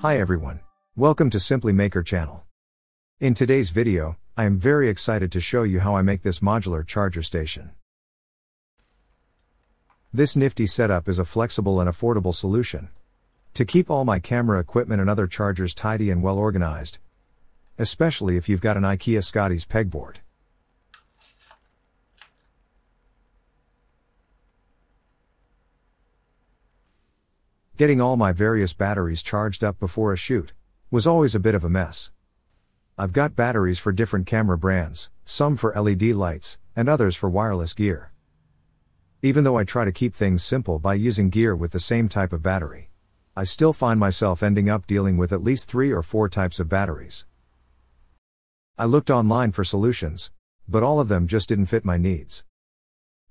Hi everyone. Welcome to Simply Maker channel. In today's video, I am very excited to show you how I make this modular charger station. This nifty setup is a flexible and affordable solution. To keep all my camera equipment and other chargers tidy and well organized. Especially if you've got an IKEA Skadis pegboard. Getting all my various batteries charged up before a shoot was always a bit of a mess. I've got batteries for different camera brands, some for LED lights, and others for wireless gear. Even though I try to keep things simple by using gear with the same type of battery, I still find myself ending up dealing with at least three or four types of batteries. I looked online for solutions, but all of them just didn't fit my needs.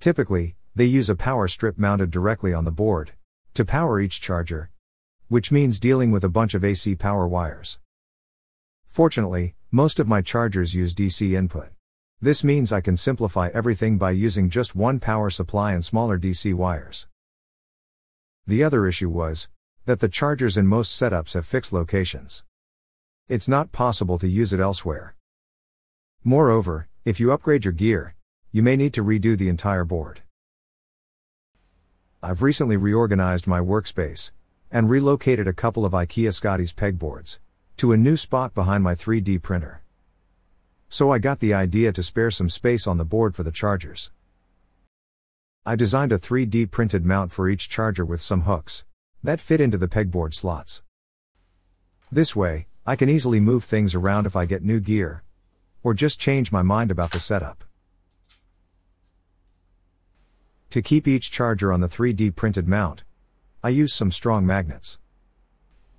Typically, they use a power strip mounted directly on the board, to power each charger, which means dealing with a bunch of AC power wires. Fortunately, most of my chargers use DC input. This means I can simplify everything by using just one power supply and smaller DC wires. The other issue was that the chargers in most setups have fixed locations. It's not possible to use it elsewhere. Moreover, if you upgrade your gear, you may need to redo the entire board. I've recently reorganized my workspace and relocated a couple of IKEA Skadis pegboards to a new spot behind my 3D printer. So I got the idea to spare some space on the board for the chargers. I designed a 3D printed mount for each charger with some hooks that fit into the pegboard slots. This way, I can easily move things around if I get new gear or just change my mind about the setup. To keep each charger on the 3D printed mount, I use some strong magnets.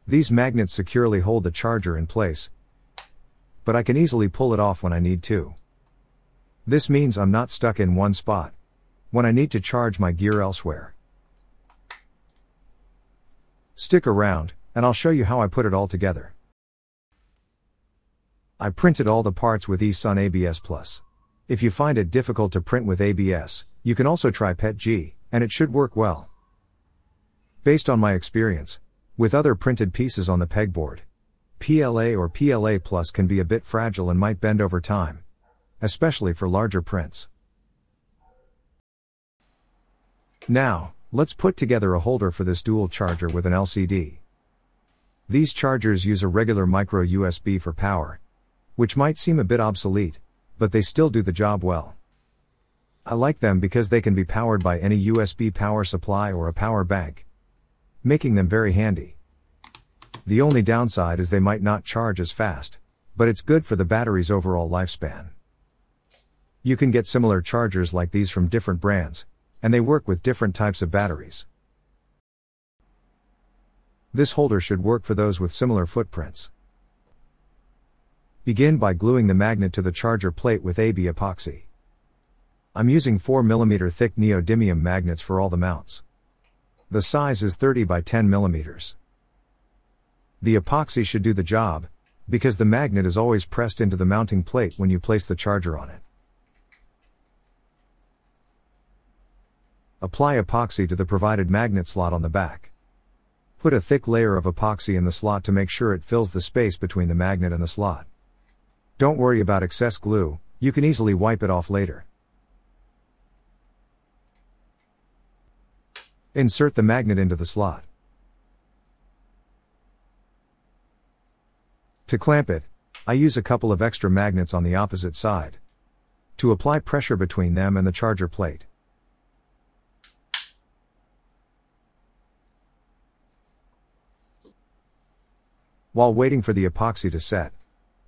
These magnets securely hold the charger in place, but I can easily pull it off when I need to. This means I'm not stuck in one spot when I need to charge my gear elsewhere. Stick around, and I'll show you how I put it all together. I printed all the parts with eSun ABS Plus. If you find it difficult to print with ABS, you can also try PETG, and it should work well. Based on my experience, with other printed pieces on the pegboard, PLA or PLA Plus can be a bit fragile and might bend over time, especially for larger prints. Now, let's put together a holder for this dual charger with an LCD. These chargers use a regular micro USB for power, which might seem a bit obsolete, but they still do the job well. I like them because they can be powered by any USB power supply or a power bank, making them very handy. The only downside is they might not charge as fast, but it's good for the battery's overall lifespan. You can get similar chargers like these from different brands, and they work with different types of batteries. This holder should work for those with similar footprints. Begin by gluing the magnet to the charger plate with AB epoxy. I'm using 4mm thick neodymium magnets for all the mounts. The size is 30 by 10 mm. The epoxy should do the job, because the magnet is always pressed into the mounting plate when you place the charger on it. Apply epoxy to the provided magnet slot on the back. Put a thick layer of epoxy in the slot to make sure it fills the space between the magnet and the slot. Don't worry about excess glue, you can easily wipe it off later. Insert the magnet into the slot. To clamp it, I use a couple of extra magnets on the opposite side. To apply pressure between them and the charger plate. While waiting for the epoxy to set,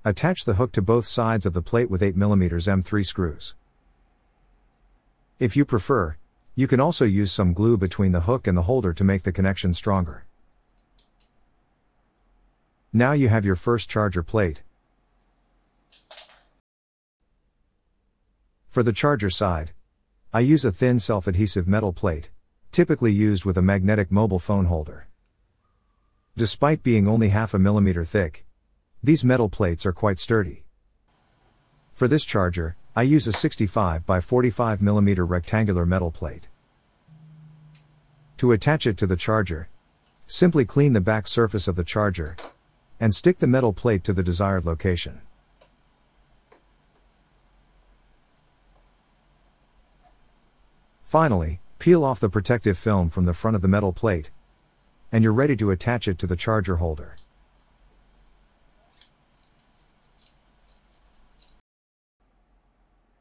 attach the hook to both sides of the plate with 8mm M3 screws. If you prefer, you can also use some glue between the hook and the holder to make the connection stronger. Now you have your first charger plate. For the charger side, I use a thin self-adhesive metal plate, typically used with a magnetic mobile phone holder. Despite being only half a millimeter thick, these metal plates are quite sturdy. For this charger, I use a 65 by 45 mm rectangular metal plate. To attach it to the charger, simply clean the back surface of the charger and stick the metal plate to the desired location. Finally, peel off the protective film from the front of the metal plate, and you're ready to attach it to the charger holder.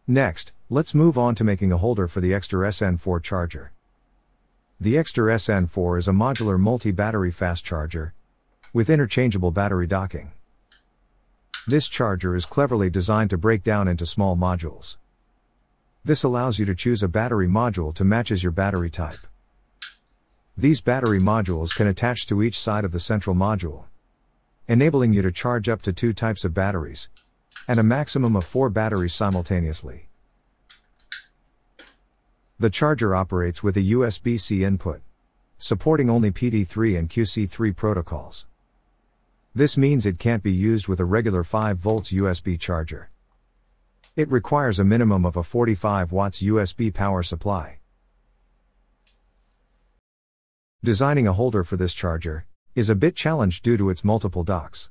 Next, let's move on to making a holder for the XTAR SN4 charger. The XTAR SN4 is a modular multi-battery fast charger with interchangeable battery docking. This charger is cleverly designed to break down into small modules. This allows you to choose a battery module to matches your battery type. These battery modules can attach to each side of the central module, enabling you to charge up to two types of batteries, and a maximum of four batteries simultaneously. The charger operates with a USB C input, supporting only PD3 and QC3 protocols. This means it can't be used with a regular 5 volts USB charger. It requires a minimum of a 45 watts USB power supply. Designing a holder for this charger is a bit challenged due to its multiple docks.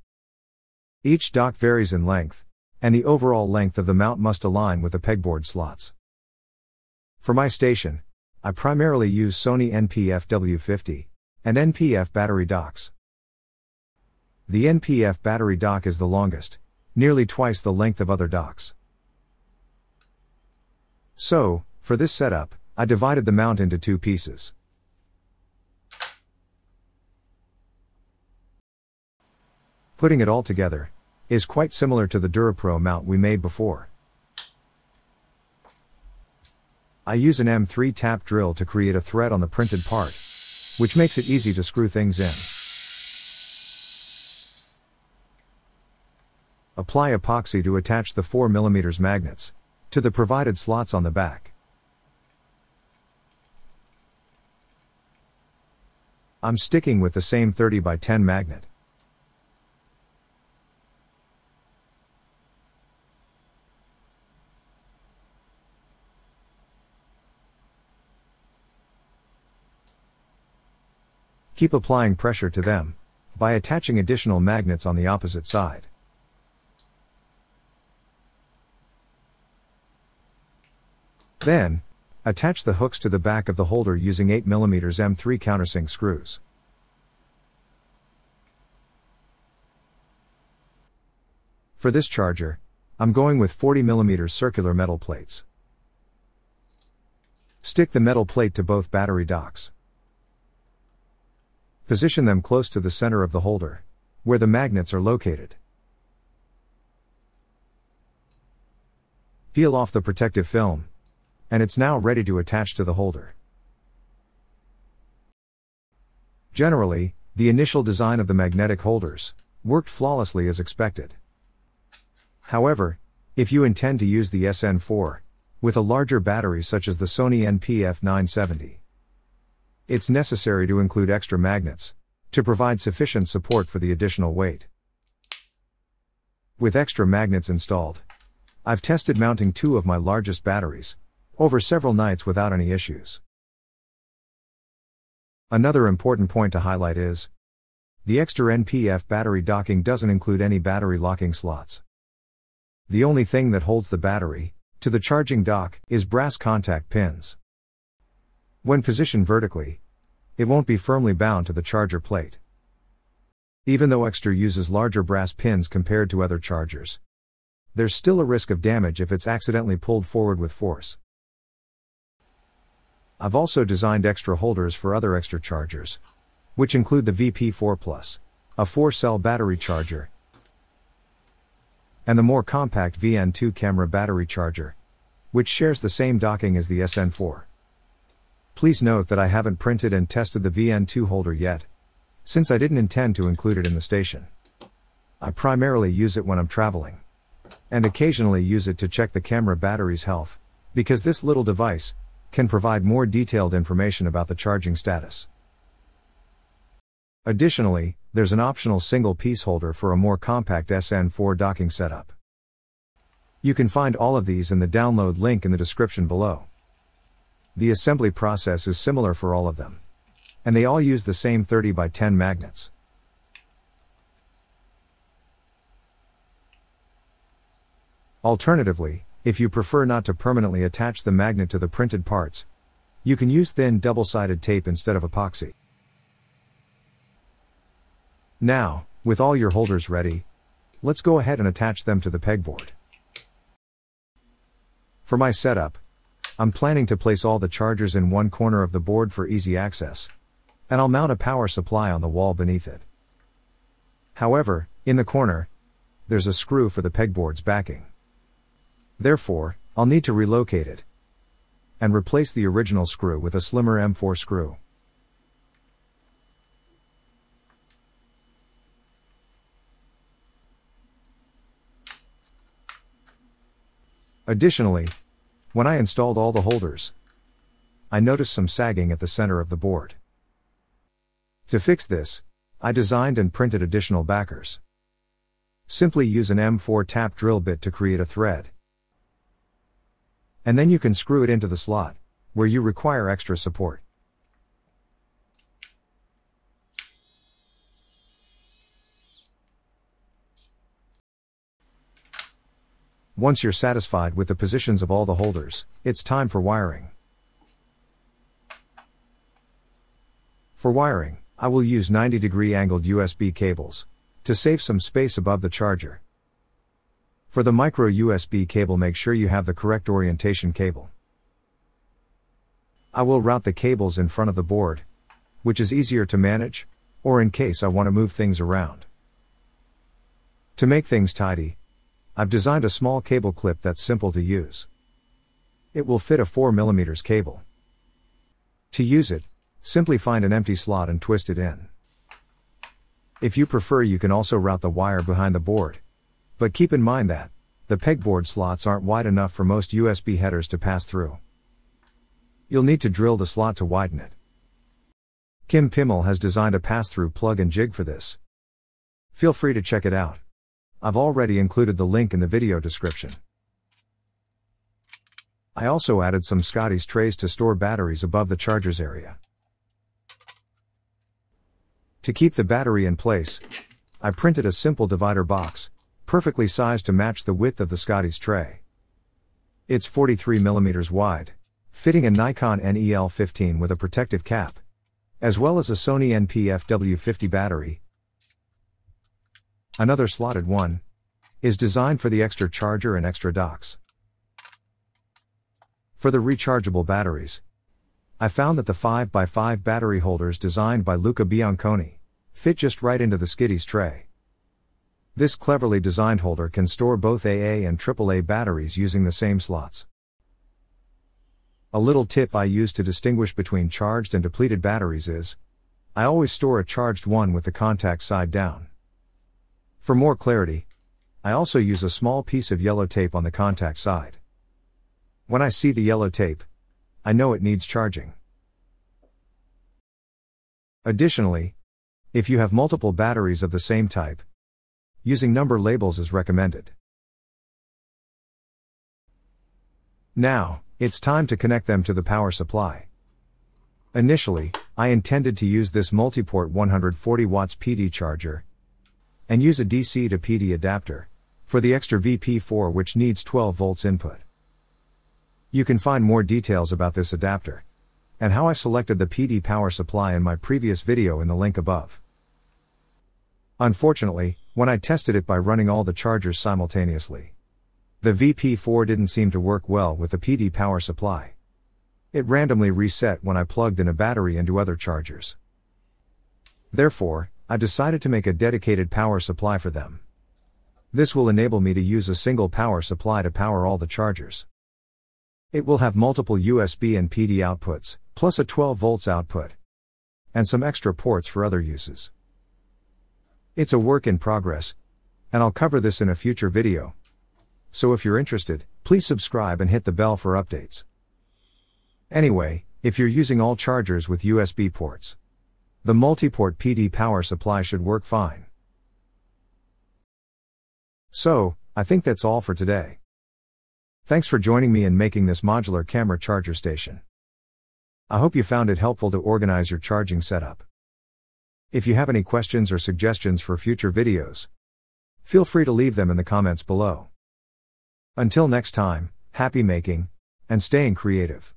Each dock varies in length, and the overall length of the mount must align with the pegboard slots. For my station, I primarily use Sony NP-F W50 and NP-F battery docks. The NP-F battery dock is the longest, nearly twice the length of other docks. So, for this setup, I divided the mount into two pieces. Putting it all together, is quite similar to the DuraPro mount we made before. I use an M3 tap drill to create a thread on the printed part, which makes it easy to screw things in. Apply epoxy to attach the 4mm magnets to the provided slots on the back. I'm sticking with the same 30 by 10 magnet. Keep applying pressure to them by attaching additional magnets on the opposite side. Then, attach the hooks to the back of the holder using 8mm M3 countersink screws. For this charger, I'm going with 40mm circular metal plates. Stick the metal plate to both battery docks. Position them close to the center of the holder, where the magnets are located. Peel off the protective film, and it's now ready to attach to the holder. Generally, the initial design of the magnetic holders worked flawlessly as expected. However, if you intend to use the SN4 with a larger battery such as the Sony NP-F 970, it's necessary to include extra magnets to provide sufficient support for the additional weight. With extra magnets installed, I've tested mounting two of my largest batteries over several nights without any issues. Another important point to highlight is the extra NP-F battery docking doesn't include any battery locking slots. The only thing that holds the battery to the charging dock is brass contact pins. When positioned vertically, it won't be firmly bound to the charger plate. Even though XTAR uses larger brass pins compared to other chargers, there's still a risk of damage if it's accidentally pulled forward with force. I've also designed extra holders for other XTAR chargers, which include the VP4 Plus, a 4 cell battery charger, and the more compact VN2 camera battery charger, which shares the same docking as the SN4. Please note that I haven't printed and tested the VN2 holder yet, since I didn't intend to include it in the station. I primarily use it when I'm traveling, and occasionally use it to check the camera battery's health, because this little device can provide more detailed information about the charging status. Additionally, there's an optional single piece holder for a more compact SN4 docking setup. You can find all of these in the download link in the description below. The assembly process is similar for all of them. and they all use the same 30 by 10 magnets. Alternatively, if you prefer not to permanently attach the magnet to the printed parts, you can use thin double-sided tape instead of epoxy. Now, with all your holders ready, let's go ahead and attach them to the pegboard. For my setup, I'm planning to place all the chargers in one corner of the board for easy access, and I'll mount a power supply on the wall beneath it. However, in the corner, there's a screw for the pegboard's backing. Therefore, I'll need to relocate it and replace the original screw with a slimmer M4 screw. Additionally, when I installed all the holders, I noticed some sagging at the center of the board. To fix this, I designed and printed additional backers. Simply use an M4 tap drill bit to create a thread. And then you can screw it into the slot, where you require extra support. Once you're satisfied with the positions of all the holders, it's time for wiring. For wiring, I will use 90 degree angled USB cables to save some space above the charger. For the micro USB cable make sure you have the correct orientation cable. I will route the cables in front of the board, which is easier to manage, or in case I want to move things around. To make things tidy, I've designed a small cable clip that's simple to use. It will fit a 4mm cable. To use it, simply find an empty slot and twist it in. If you prefer you can also route the wire behind the board. But keep in mind that, the pegboard slots aren't wide enough for most USB headers to pass through. You'll need to drill the slot to widen it. Kim Pimmel has designed a pass-through plug and jig for this. Feel free to check it out. I've already included the link in the video description. I also added some Skadis trays to store batteries above the chargers area. To keep the battery in place, I printed a simple divider box, perfectly sized to match the width of the Skadis tray. It's 43mm wide, fitting a Nikon NEL15 with a protective cap, as well as a Sony NP-FW50 battery. Another slotted one is designed for the XTAR charger and extra docks. For the rechargeable batteries, I found that the 5x5 battery holders designed by Luca Bianconi fit just right into the Skadis tray. This cleverly designed holder can store both AA and AAA batteries using the same slots. A little tip I use to distinguish between charged and depleted batteries is I always store a charged one with the contact side down. For more clarity, I also use a small piece of yellow tape on the contact side. When I see the yellow tape, I know it needs charging. Additionally, if you have multiple batteries of the same type, Using number labels is recommended. Now, it's time to connect them to the power supply. Initially, I intended to use this multiport 140 watts PD charger and use a DC to PD adapter for the XTAR VP4 which needs 12 volts input. You can find more details about this adapter and how I selected the PD power supply in my previous video in the link above. Unfortunately, when I tested it by running all the chargers simultaneously, the VP4 didn't seem to work well with the PD power supply. It randomly reset when I plugged in a battery into other chargers. Therefore, I decided to make a dedicated power supply for them. This will enable me to use a single power supply to power all the chargers. It will have multiple USB and PD outputs, plus a 12 volts output, and some extra ports for other uses. It's a work in progress, and I'll cover this in a future video. So if you're interested, please subscribe and hit the bell for updates. Anyway, if you're using all chargers with USB ports, the multi-port PD power supply should work fine. So, I think that's all for today. Thanks for joining me in making this modular camera charger station. I hope you found it helpful to organize your charging setup. If you have any questions or suggestions for future videos, feel free to leave them in the comments below. Until next time, happy making and staying creative.